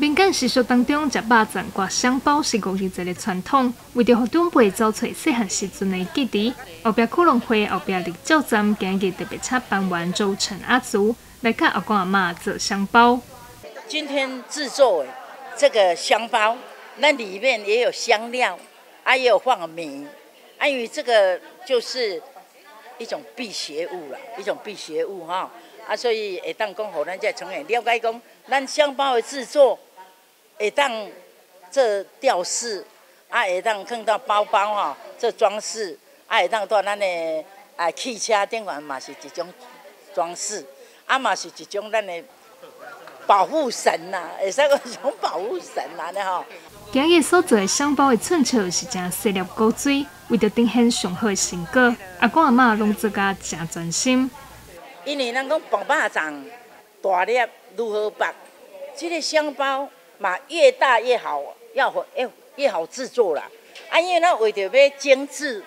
民间习俗当中，食肉粽挂香包是五二节的传统。为着让长辈找出细汉时阵的记忆，后壁科隆会后壁立教站今日特别请班员周陈阿祖来教阿公阿妈做香包。今天制作这个香包，那里面也有香料，啊也有放米，啊因为这个就是一种辟邪物了，一种辟邪物哈，啊所以会当讲，互咱这成员了解讲，咱香包的制作。会当做吊饰，啊会当放到包包吼，做装饰，啊会当在咱的啊汽车顶面嘛是一种装饰，啊嘛是一种咱的保护神呐，会使讲一种保护神呐，呢吼。今日所做的香包的寸尺是真细粒高水，为着呈现上好的成果，阿公阿妈拢做甲真专心。因为咱讲包肉粽大粒如何包，这个香包。嘛越大越好，要越越好制作啦。啊，因为咱为着要精致，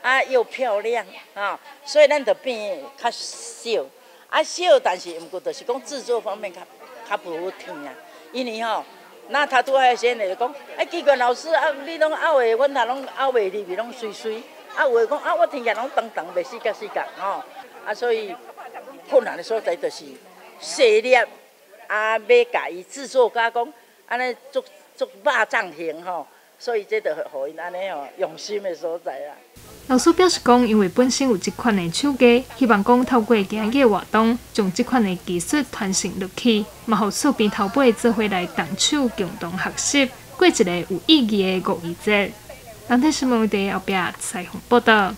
啊又漂亮啊，所以咱就变较小。啊小，但是毋过就是讲制作方面较较不好听啊。因为吼，那他拄遐先就讲，啊机关老师啊，你拢拗的，阮头拢拗袂入，去拢碎碎。啊有的讲啊，我听起来拢长长，袂四角四角吼。啊，所以困难的所在就是细粒，啊要家己制作加工。安尼做做肉粽型吼，所以这就互因安尼吼用心的所在啦。老师表示讲，因为本身有这款的手艺，希望讲透过今日活动，将这款的技术传承落去，嘛，互厝边头辈做回来动手共同学习，过一个有意义的五二节。南天新闻台后壁采访报道。